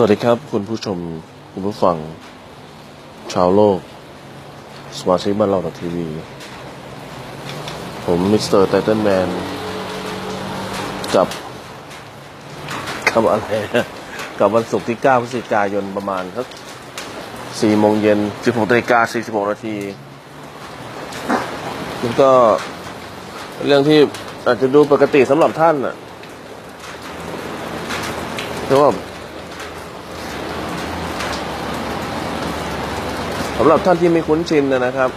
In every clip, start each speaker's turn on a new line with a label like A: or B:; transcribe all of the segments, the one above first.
A: สวัสดีครับ คุณผู้ชม คุณผู้ฟัง ชาวโลก สมาชิกบ้านเราทีวี ผมมิสเตอร์ไทเทนแมนกับกับอะไรกับวันศุกร์ที่ 9 พฤศจิกายนประมาณสัก4โมงเย็น 16นาฬิกา46 นาทีมันก็เรื่องที่อาจจะดูปกติสำหรับท่านน่ะเพราะว่า สำ หรับท่านที่ไม่คุ้นชินนะครับ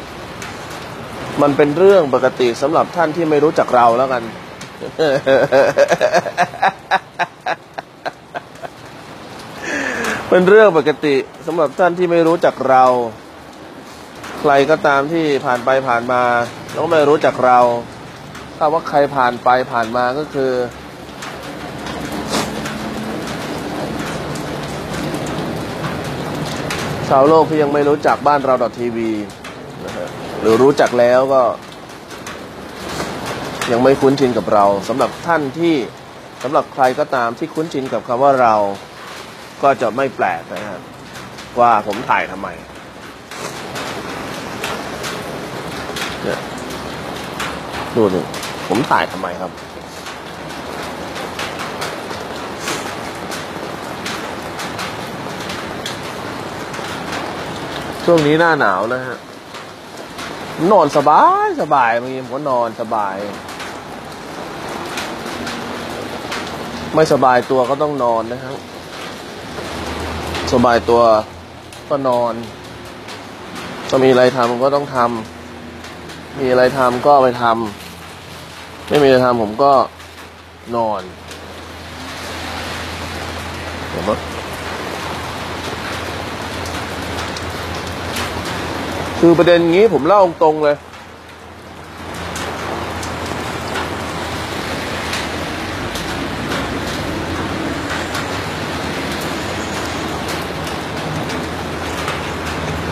A: มันเป็นเรื่องปกติสำหรับท่านที่ไม่รู้จักเราแล้วกัน เป็นเรื่องปกติสำหรับท่านที่ไม่รู้จักเรา ใครก็ตามที่ผ่านไปผ่านมาแล้วไม่รู้จักเราถ้าว่าใครผ่านไปผ่านมาก็คือ ชาวโลกที่ยังไม่รู้จักบ้านเราดอททีวีนะฮะหรือรู้จักแล้วก็ ยังไม่คุ้นชินกับเราสำหรับท่านที่สำหรับใครก็ตามที่คุ้นชินกับคำว่าเราก็จะไม่แปลกนะฮะว่าผมถ่ายทำไมเนี่ยดูดิผมถ่ายทำไมครับ ช่วงนี้หน้าหนาวนะฮะ นอนสบายสบายเมื่อกี้ผมนอนสบาย ไม่สบายตัวก็ต้องนอนนะครับ สบายตัวก็นอนถ้ามีอะไรทำก็ต้องทำ มีอะไรทำก็ไปทำ ไม่มีอะไรทำผมก็นอนเห็นไหม คือประเด็นงี้ผมเล่าตรงๆเลย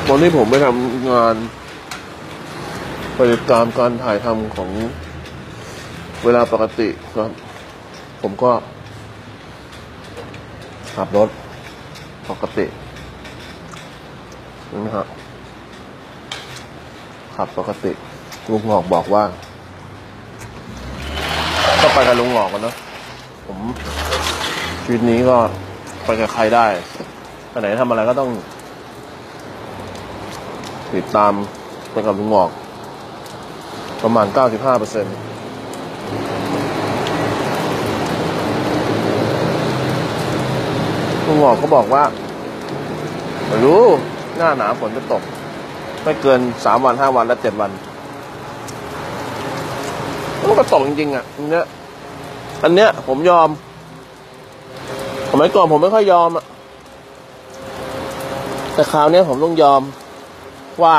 A: วันที่ผมไปทำงานไปติดตามการถ่ายทำของเวลาปกติครับ ผมก็ขับรถปกตินะครับ ขับปกติ ลุงหงอกบอกว่า ก็ไปกับลุงหงอกกันเนอะผมชีวิตนี้ก็ไปกับใครได้ไปไหนทำอะไรก็ต้อง ติดตามไปกับลุงหงอก ประมาณ 95เปอร์เซ็นต์ลุงหงอกก็บอกว่าไม่รู้หน้าหนาวฝนจะตก ไม่เกินสามวันห้าวันและเจ็ดวันมันก็ตกจริงๆอะอันเนี้ยอันเนี้ย ผมยอมสมัยก่อนผมไม่ค่อยยอมอะแต่คราวเนี้ยผมต้องยอมว่า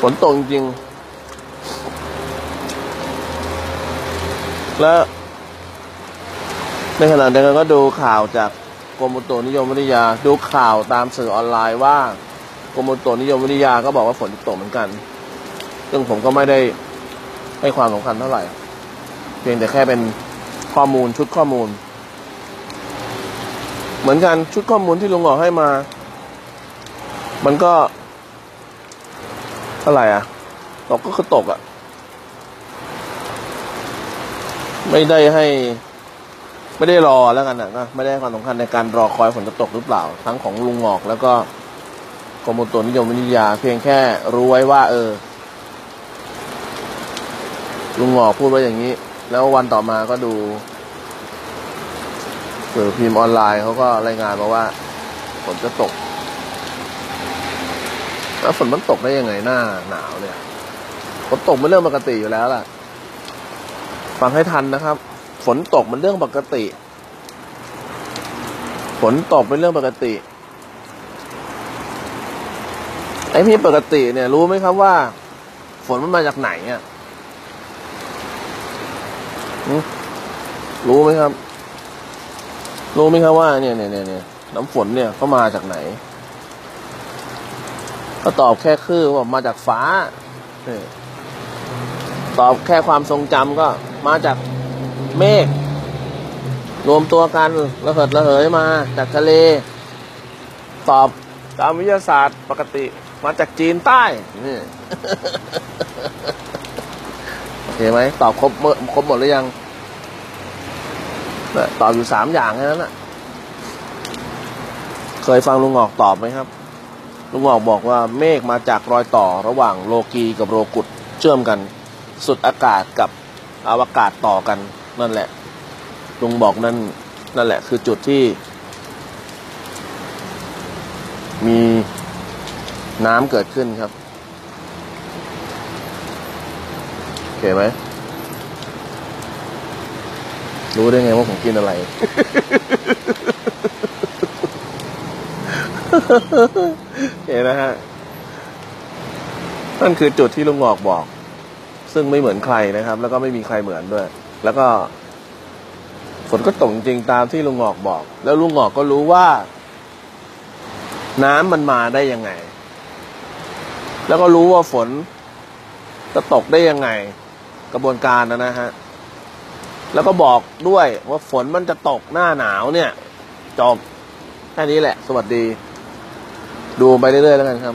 A: ฝนตกจริง และในขณะเดียวกันก็ดูข่าวจากกรมอุตุนิยมวิทยา ดูข่าวตามสื่อออนไลน์ว่า กรมอุตุนิยมวิทยาก็บอกว่าฝนจะตกเหมือนกัน ซึ่งผมก็ไม่ได้ให้ความสำคัญเท่าไหร่ เพียงแต่แค่เป็นข้อมูลชุดข้อมูล เหมือนกันชุดข้อมูลที่ลุงหอกให้มา มันก็เท่าไหร่อะ ตกก็คือตกอะ ไม่ได้ให้ไม่ได้รอแล้วกันนะก็ไม่ได้ความสำคัญในการรอคอยฝนจะตกหรือเปล่า ทั้งของลุงหงอกแล้วก็ กรมอุตุนิยมวิทยา เพียงแค่รู้ไว้ว่า เออ ลุงหงอพูดไว้อย่างนี้ แล้ววันต่อมาก็ดูสื่อพิมพ์ออนไลน์เขาก็รายงานมาว่าฝนจะตก แล้วฝนมันตกได้ยังไงหน้าหนาวเนี่ยฝนตกเป็นเรื่องปกติอยู่แล้วล่ะ ฟังให้ทันนะครับ ฝนตกมันเรื่องปกติ ฝนตกเป็นเรื่องปกติ ไอ้ที่ปกติเนี่ยรู้ไหมครับว่า ฝนมันมาจากไหนอะรู้ไหมครับ รู้ไหมครับว่าเนี่ยเนี่ยเนี่ยน้ำฝนเนี่ยเขามาจากไหน ก็ตอบแค่คือว่ามาจากฟ้าเออตอบแค่ความทรงจำก็มาจากเมฆรวมตัวกันระเหิดระเหยมาจากทะเล ตอบตามวิทยาศาสตร์ปกติ มาจากจีนใต้นี่โอเคไหมตอบครบหมดครบหมดหรือยังตอบอยู่สามอย่างแค่นั้นแหละเคยฟังลุงหอกตอบไหมครับ ลุงหอกบอกว่าเมฆมาจากรอยต่อระหว่างโลกีกับโลกุตเชื่อมกัน สุดอากาศกับอวกาศต่อกันนั่นแหละ ลุงบอกนั่นนั่นแหละ คือจุดที่ น้ำเกิดขึ้นครับ โอเคไหม รู้ได้ไงว่าผมกินอะไร เห็นนะฮะ นั่นคือจุดที่ลุงหงอกบอก ซึ่งไม่เหมือนใครนะครับ แล้วก็ไม่มีใครเหมือนด้วย แล้วก็ฝนก็ตกจริงตามที่ลุงหงอกบอก แล้วลุงหงอกก็รู้ว่า น้ำมันมาได้ยังไง แล้วก็รู้ว่าฝนจะตกได้ยังไง กระบวนการนะนะฮะ แล้วก็บอกด้วยว่าฝนมันจะตกหน้าหนาวเนี่ย จบแค่นี้แหละ สวัสดี ดูไปเรื่อยๆแล้วกันครับ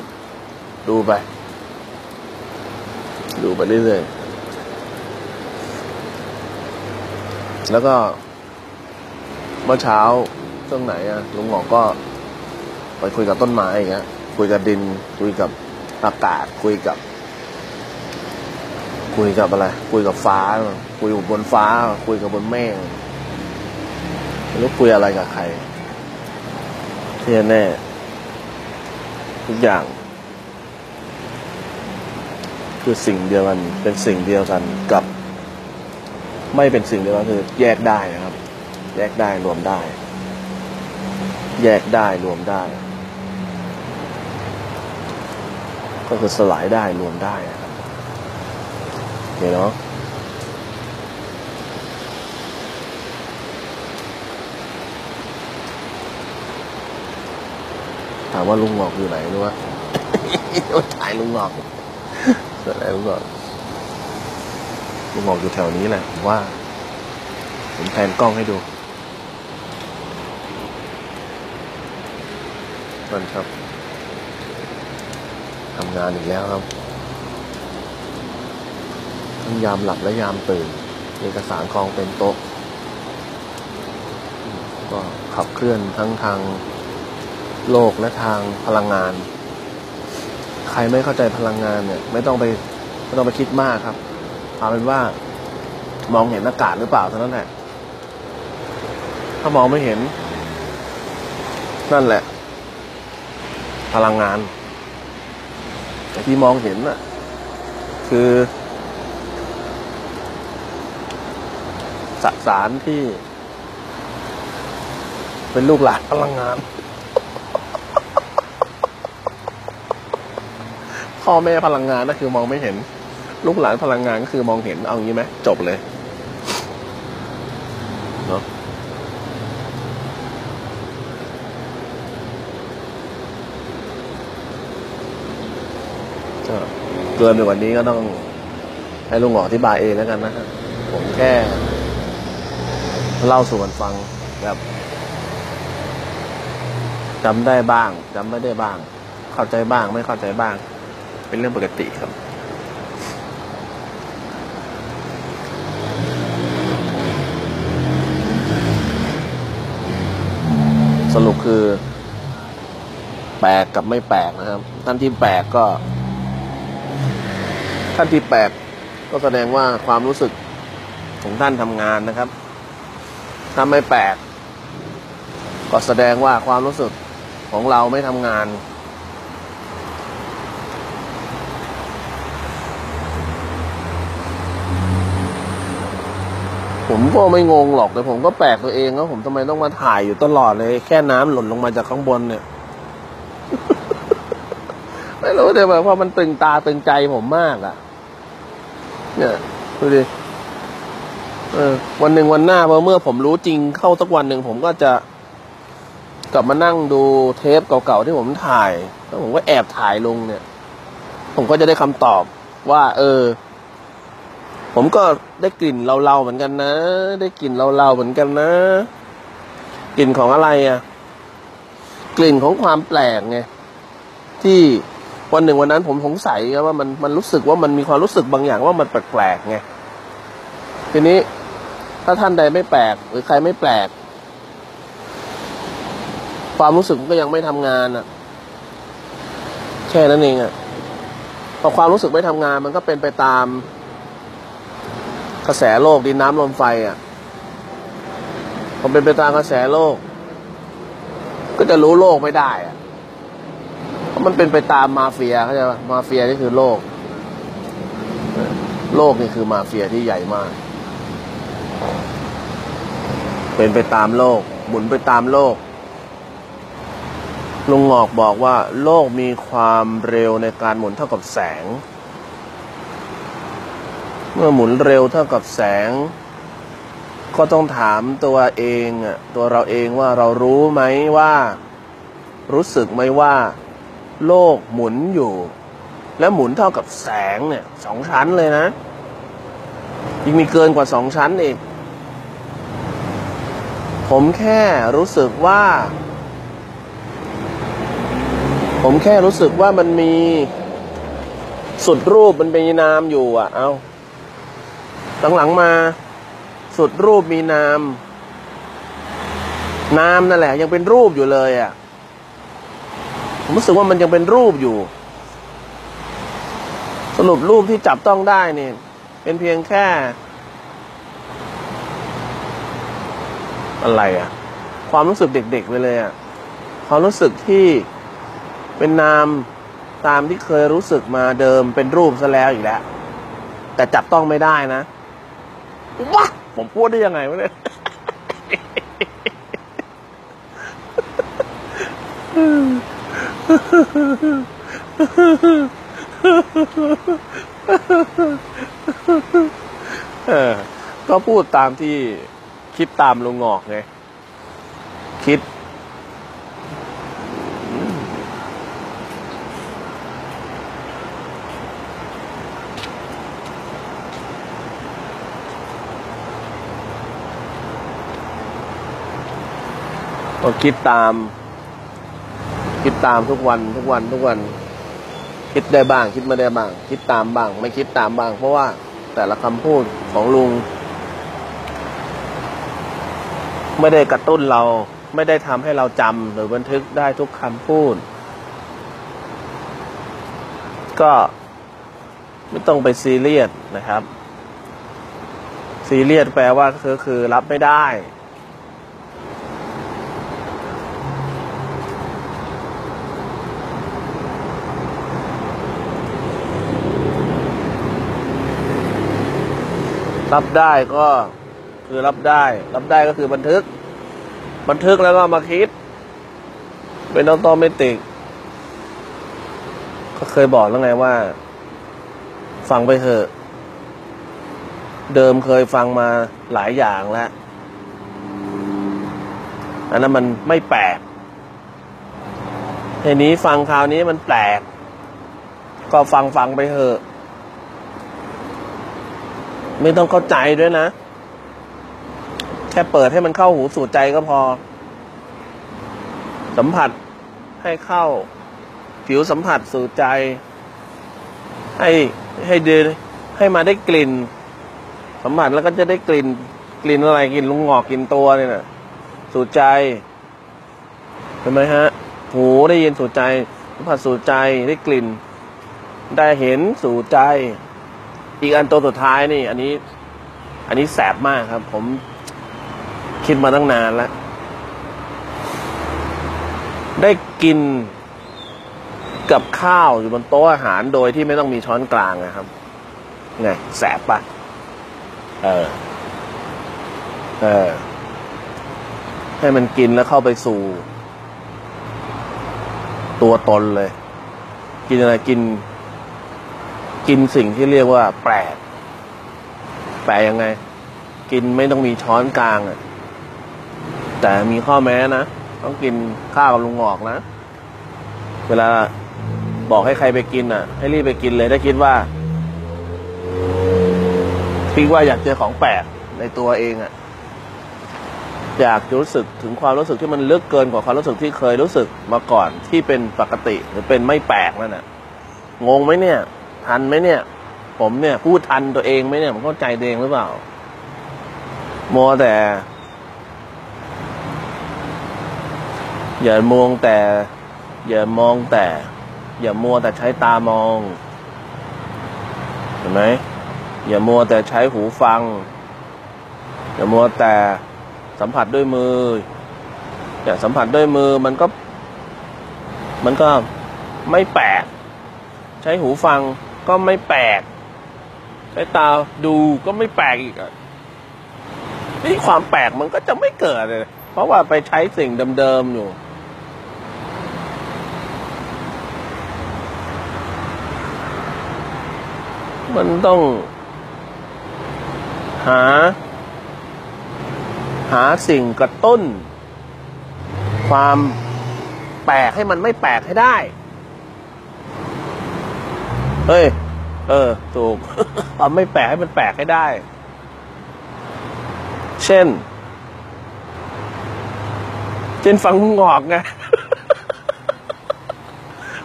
A: ดูไป ดูไปเรื่อยๆแล้วก็เมื่อเช้าช่วงไหนอะลุงหมอกก็ไปคุยกับต้นไม้อย่างเงี้ยคุยกับดินคุยกับ อากาศคุยกับ คุยกับอะไร คุยกับฟ้า คุยกับบนฟ้า คุยกับบนเมฆไม่รู้คุยอะไรกับใครที่แน่ทุกอย่าง คือสิ่งเดียวกัน เป็นสิ่งเดียวกันกับ ไม่เป็นสิ่งเดียวกันคือ แยกได้นะครับ แยกได้รวมได้ แยกได้รวมได้ ก็คือสลายได้รวมได้นะครับโอเคเนาะถามว่าลุงหงอกอยู่ไหนรู้ไหมถ่ายลุงหงอกเสร็จแล้วลุงหงอกลุงหงอกอยู่แถวนี้แหละผมว่า ผมแพนกล้องให้ดูนั่นครับ งานอีกแล้วครับทั้งยามหลับและยามตื่น เอกสารกองเป็นโต๊ะ ก็ขับเคลื่อนทั้งทางโลกและทางพลังงาน ใครไม่เข้าใจพลังงานเนี่ย ไม่ต้องไปไม่ต้องไปคิดมากครับเอาเป็นว่ามองเห็นอากาศหรือเปล่าเท่านั้นแหละถ้ามองไม่เห็น นั่นแหละ พลังงาน แต่ที่มองเห็นน่ะ คือสสารที่ เป็นลูกหลานพลังงาน พ่อแม่พลังงานก็คือมองไม่เห็น ลูกหลานพลังงานก็คือมองเห็นเอางี้ไหมจบเลยเนาะก็เกินไปกว่านี้ก็ต้องให้ลุงหออธิบายเองแล้วกันนะฮะผมแค่ เล่าสู่กันฟังแบบจำได้บ้างจำไม่ได้บ้าง เข้าใจบ้างไม่เข้าใจบ้าง เป็นเรื่องปกติครับ สรุปคือ แปลกกับไม่แปลกนะครับ ท่านที่แปลกก็ ท่านที่แปลกก็แสดงว่าความรู้สึกของท่านทำงานนะครับ ถ้าไม่แปลกก็แสดงว่าความรู้สึกของเราไม่ทำงาน ผมก็ไม่งงหรอกแต่ผมก็แปลกตัวเองว่าผมทำไมต้องมาถ่ายอยู่ตลอดเลย แค่น้ำหล่นลงมาจากข้างบนเนี่ย ไม่รู้แต่แบบว่ามันตึงตาตึงใจผมมากอะ่ะ เนี่ยดูดิเออ วันหนึ่งวันหน้าพอเมื่อผมรู้จริงเข้าสักวันหนึ่งผมก็จะ กลับมานั่งดูเทปเก่าๆที่ผมถ่าย แล้วผมก็แอบถ่ายลงเนี่ย ผมก็จะได้คำตอบว่า เออ ผมก็ได้กลิ่นเราๆเหมือนกันนะ ได้กลิ่นเราๆเหมือนกันนะ กลิ่นของอะไรอะ่ะ กลิ่นของความแปลกไงที่ วันหนึ่งวันนั้นผมสงสัยครับว่ามันมันรู้สึกว่ามันมีความรู้สึกบางอย่างว่ามันแปลกๆไงทีนี้ถ้าท่านใดไม่แปลก หรือใครไม่แปลก ความรู้สึกก็ยังไม่ทำงานอะแค่นั้นเองอะพอความรู้สึกไม่ทำงาน มันก็เป็นไปตาม กระแสโลกดินน้ำลมไฟอะพอเป็นไปตามกระแสโลก ก็จะรู้โลกไม่ได้อะ มันเป็นไปตามมาเฟียเข้าใจปะมาเฟียนี่คือโลก โลกนี่คือมาเฟียที่ใหญ่มาก เป็นไปตามโลก หมุนไปตามโลก ลุงงอกบอกว่า โลกมีความเร็วในการหมุนเท่ากับแสง เมื่อหมุนเร็วเท่ากับแสง ก็ต้องถามตัวเองอะตัวเราเองว่าเรารู้ไหมว่ารู้สึกไหมว่า โลกหมุนอยู่ และหมุนเท่ากับแสงเนี่ยสองชั้นเลยนะยังมีเกินกว่าสองชั้นอีก ผมแค่รู้สึกว่า ผมแค่รู้สึกว่ามันมีสุดรูปมันเป็นนามอยู่อะ เอาหลังๆมา สุดรูปมีนาม นามนั่นแหละ ยังเป็นรูปอยู่เลยอะ ผมรู้สึกว่ามันยังเป็นรูปอยู่ สรุปรูปที่จับต้องได้เนี่ย เป็นเพียงแค่ อะไรอะความรู้สึกเด็กๆไปเลยอะความรู้สึกที่เป็นนามตามที่เคยรู้สึกมาเดิมเป็นรูปซะแล้วอีกแล้ว แต่จับต้องไม่ได้นะว้าผมพูดได้ยังไงวะเนี่ยเออ ก็พูดตามที่คิดตามลุงงอกไง คิด ก็คิดตาม คิดตามทุกวันทุกวันทุกวัน คิดได้บ้าง คิดไม่ได้บ้าง คิดตามบ้าง ไม่คิดตามบ้าง เพราะว่าแต่ละคำพูดของลุง ไม่ได้กระตุ้นเรา ไม่ได้ทำให้เราจำหรือบันทึกได้ทุกคำพูด ก็ไม่ต้องไปซีเรียสนะครับ ซีเรียสแปลว่าคือคือรับไม่ได้ รับได้ก็คือรับได้ รับได้ก็คือบันทึก บันทึกแล้วก็มาคิด เป็นออโตเมติกก็เคยบอกแล้วไงว่า ฟังไปเถอะ เดิมเคยฟังมาหลายอย่างแล้วอันนั้นมันไม่แปลกทีนี้ฟังคราวนี้มันแปลก ก็ฟังฟังไปเถอะ ไม่ต้องเข้าใจด้วยนะ แค่เปิดให้มันเข้าหูสู่ใจก็พอ สัมผัสให้เข้า ผิวสัมผัสสู่ใจ ให้ให้เดินให้มาได้กลิ่น สัมผัสแล้วก็จะได้กลิ่น กลิ่นอะไรกลิ่นลุงงอกกลิ่นตัวเนี่ยนะสู่ใจเห็นไหมฮะ หูได้ยินสู่ใจสัมผัสสู่ใจได้กลิ่น ได้เห็นสู่ใจ อีกอันตัวสุดท้ายนี่ อันนี้ อันนี้แสบมากครับ ผมคิดมาตั้งนานแล้ว ได้กินกับข้าวอยู่บนโต๊ะอาหารโดยที่ไม่ต้องมีช้อนกลางนะครับ ไง แสบปะเออ เออ ให้มันกินแล้วเข้าไปสู่ ตัวตนเลย กินอะไรกิน กินสิ่งที่เรียกว่า แปลก แปลยังไง กินไม่ต้องมีช้อนกลางอะแต่มีข้อแม้นะ ต้องกินข้าวกับลุงงอกนะ เวลาบอกให้ใครไปกินอะ ให้รีบไปกินเลยถ้าคิดว่าถพี่ว่าอยากเจอของแปลกในตัวเองอะอยากรู้สึกถึงความรู้สึกที่มันลึกเกินกว่าความรู้สึกที่เคยรู้สึกมาก่อนที่เป็นปกติ หรือเป็นไม่แปลกนั่นน่ะ งงไหมเนี่ย ทันไหมเนี่ย ผมเนี่ยพูดทันตัวเองไหมเนี่ยผมเข้าใจตัวเองหรือเปล่ามัวแต่ อย่ามองแต่ อย่ามองแต่ อย่ามัวแต่ใช้ตามองเห็นไหมอย่ามัวแต่ใช้หูฟัง อย่ามัวแต่สัมผัสด้วยมือ อย่าสัมผัสด้วยมือมันก็ มันก็ไม่แปลกใช้หูฟัง ก็ไม่แปลกใช้ตาดูก็ไม่แปลกอีกอะนี่ความแปลกมันก็จะไม่เกิดเลยเพราะว่าไปใช้สิ่งเดิมๆอยู่มันต้อง หา หาสิ่งกระตุ้น ความแปลกให้มันไม่แปลกให้ได้ เฮ้ย เออ ถูกความไม่แปลกให้มันแปลกให้ได้ เช่น เช่นฟังงอกไง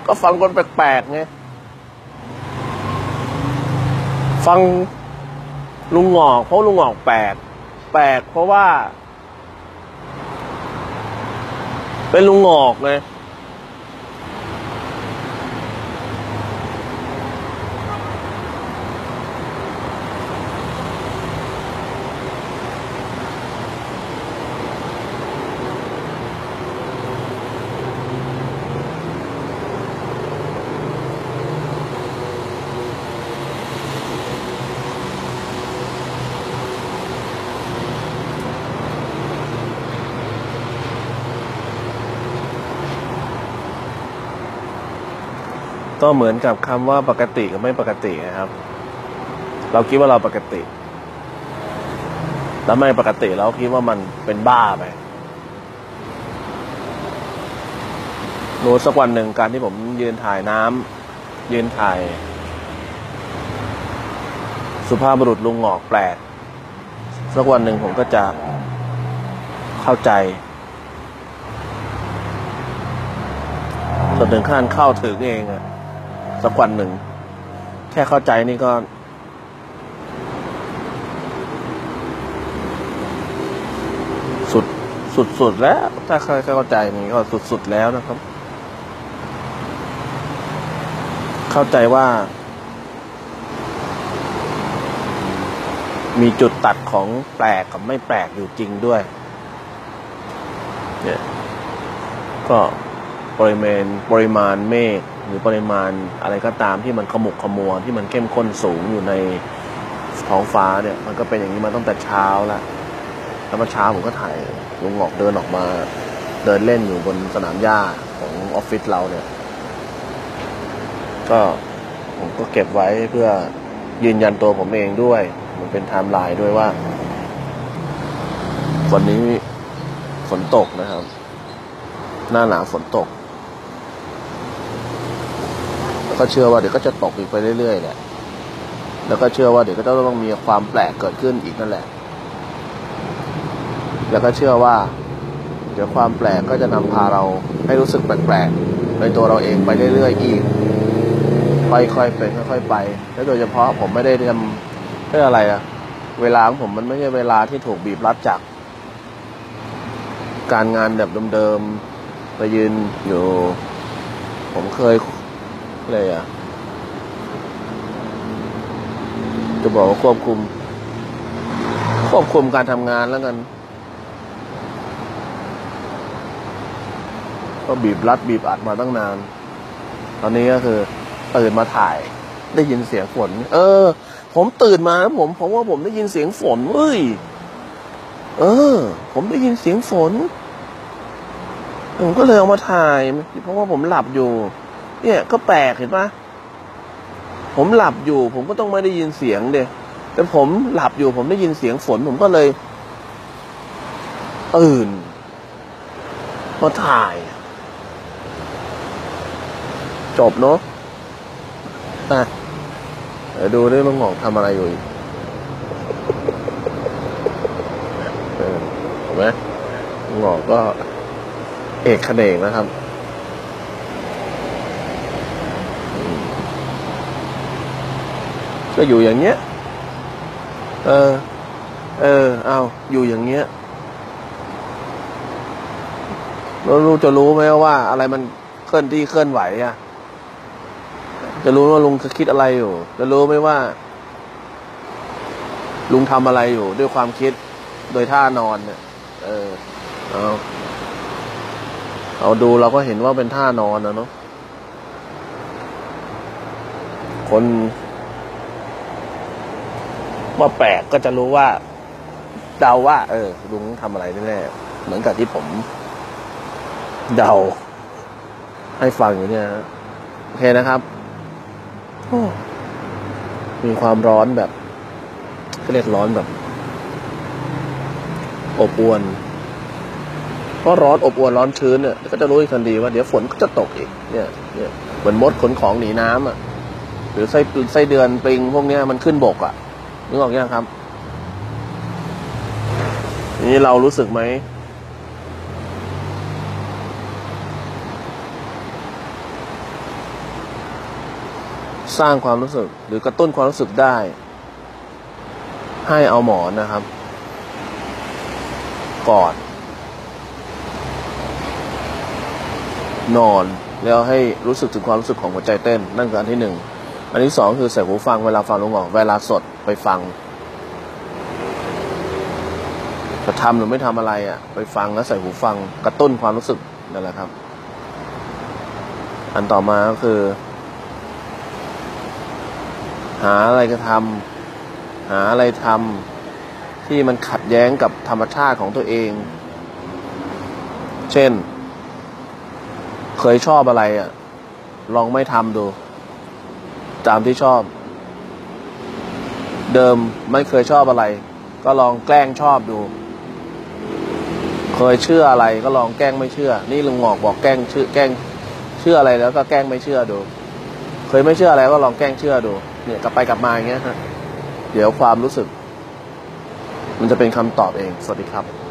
A: ก็ฟังคนแปลกๆไง ฟังลุงหงอก เพราะลุงหงอกแปลก แปลกเพราะว่า เป็นลุงหงอกไง ก็เหมือนกับคำว่าปกติกับไม่ปกตินะครับ เราคิดว่าเราปกติ แล้วไม่ปกติเราคิดว่ามันเป็นบ้าไปรู้สักวันหนึ่งการที่ผมยืนถ่ายน้ำยืนถ่าย สุภาพบุรุษลุงหงอกแปลกสักวันหนึ่งผมก็จะเข้าใจจนถึงขั้นเข้าถึงเองอะ สักวันหนึ่ง แค่เข้าใจนี่ก็ สุดสุดสุดแล้ว ถ้าใครเข้าใจนี่ก็สุดสุดแล้วนะครับ เข้าใจว่า มีจุดตัดของแปลกกับไม่แปลกอยู่จริงด้วยเนี่ยก็ปริมาณปริมาณเมฆ หรือปริมาณอะไรก็ตามที่มันขมุกขมัวที่มันเข้มข้นสูงอยู่ในท้องฟ้าเนี่ย มันก็เป็นอย่างนี้มาตั้งแต่เช้าแล้วแล้วเมื่อเช้าผมก็ถ่ายลุงหงอกเดินออกมา เดินเล่นอยู่บนสนามหญ้าของออฟฟิศเราเนี่ย ก็ผมก็เก็บไว้เพื่อยืนยันตัวผมเองด้วย มันเป็นไทม์ไลน์ด้วยว่า วันนี้ฝนตกนะครับ หน้าหนาวฝนตก ก็เชื่อว่าเดี๋ยวก็จะตกอีกไปเรื่อยๆแหละแล้วก็เชื่อว่าเดี๋ยวก็ต้องมีความแปลกเกิดขึ้นอีกนั่นแหละ แล้วก็เชื่อว่า เดี๋ยวความแปลกก็จะนำพาเราให้รู้สึกแปลกๆในตัวเราเองไปเรื่อยๆอีก ค่อยๆเป็นค่อยๆไป แล้วโดยเฉพาะผมไม่ได้ทำเพื่ออะไรอะเวลาของผมมันไม่ใช่เวลาที่ถูกบีบรัดจาก การงานแบบเดิมๆไปยืนอยู่ ผมเคย เลยอะ จะบอกว่าควบคุม ควบคุมการทำงานแล้วกัน ก็บีบรัดบีบอัดมาตั้งนาน ตอนนี้ก็คือตื่นมาถ่าย ได้ยินเสียงฝน เออ ผมตื่นมาผมผมว่าผมได้ยินเสียงฝนเว้ยเออ ผมได้ยินเสียงฝนผมก็เลยเอามาถ่าย เพราะว่าผมหลับอยู่ เนี่ยก็แปลกเห็นปะผมหลับอยู่ ผมก็ต้องไม่ได้ยินเสียงเดยแต่ผมหลับอยู่ผมได้ยินเสียงฝน ผมก็เลยอื่นมาถ่าย จบเนาะอะดูด้วยลุงหงทำอะไรอยู่อีกเห็นไหมหงหงก็เอกขเนงนะครับ ก็อยู่อย่างเงี้ย เออ เออ เอาอยู่อย่างเงี้ยเรารู้จะรู้ไหมว่า อะไรมันเคลื่อนที่เคลื่อนไหวอะ จะรู้ว่าลุงคิดอะไรอยู่ จะรู้ไหมว่า ลุงทำอะไรอยู่ ด้วยความคิดโดยท่านอนเนี่ย เออ เอาเอาดูเราก็เห็นว่าเป็นท่านอนนะเนาะคน ว่าแปลกก็จะรู้ว่าเดาว่า เออ ลุงทำอะไรแน่ๆเหมือนกับที่ผม เดา ให้ฟังอยู่เนี่ยโอเคนะครับมีความร้อนแบบเขาเรียกร้อนแบบ อบอวนเพราะร้อนอบอวนร้อนชื้นเนี่ยก็จะรู้ทันทีว่าเดี๋ยวฝนก็จะตกอีก เนี่ย เนี่ยเหมือนมดขนของหนีน้ำอะ หรือไส้ไส้เดือนปลิงพวกเนี้ยมันขึ้นบกอะ นึกออกยังครับ นี่เรารู้สึกไหมสร้างความรู้สึกหรือกระตุ้นความรู้สึกได้ ให้เอาหมอนนะครับ กอด นอนแล้วให้รู้สึกถึงความรู้สึกของหัวใจเต้น นั่นคืออันที่หนึ่ง อันที่สองคือใส่หูฟังเวลาฟังลุงหมอกเวลาสดไปฟังจะทำหรือไม่ทำอะไรอะ ไปฟังแล้วใส่หูฟังกระตุ้นความรู้สึกนั่นแหละครับ อันต่อมาก็คือ หาอะไรก็ทำหาอะไรทำที่มันขัดแย้งกับธรรมชาติของตัวเอง เช่น เคยชอบอะไรอะ ลองไม่ทำดู ตามที่ชอบ เดิมไม่เคยชอบอะไร ก็ลองแกล้งชอบดู เคยเชื่ออะไรก็ลองแกล้งไม่เชื่อ นี่ลุงหงอกบอกแกล้งเชื่อแกล้งเชื่ออะไรแล้วก็แกล้งไม่เชื่อดู เคยไม่เชื่ออะไรก็ลองแกล้งเชื่อดู เนี่ยกลับไปกลับมาอย่างเงี้ยฮะเดี๋ยวความรู้สึก มันจะเป็นคำตอบเอง สวัสดีครับ